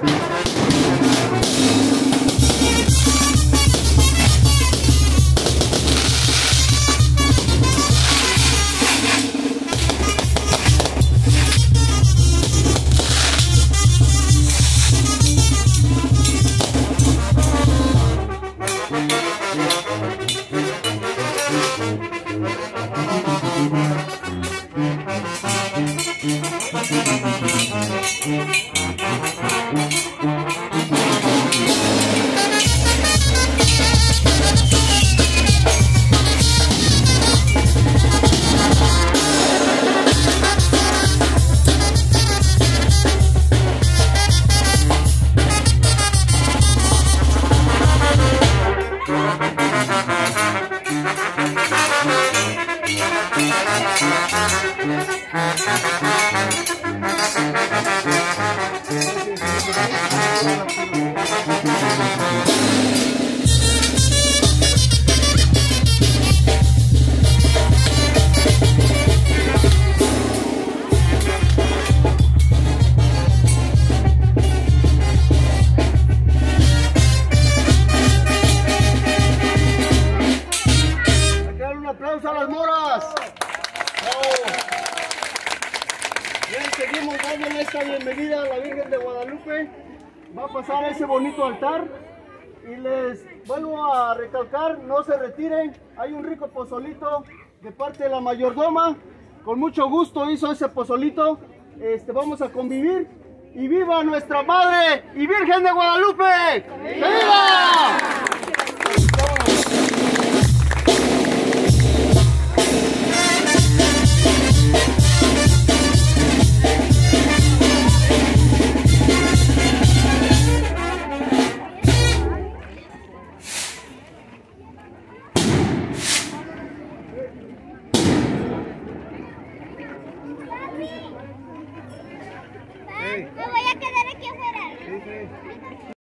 Hay que aplauso a las moras. Bravo. Bien, seguimos dándole esta bienvenida a la Virgen de Guadalupe. Va a pasar a ese bonito altar. Y les vuelvo a recalcar, no se retiren. Hay un rico pozolito de parte de la mayordoma. Con mucho gusto hizo ese pozolito. Este, vamos a convivir. Y viva nuestra Madre y Virgen de Guadalupe. ¡Que viva! Me voy a quedar aquí afuera.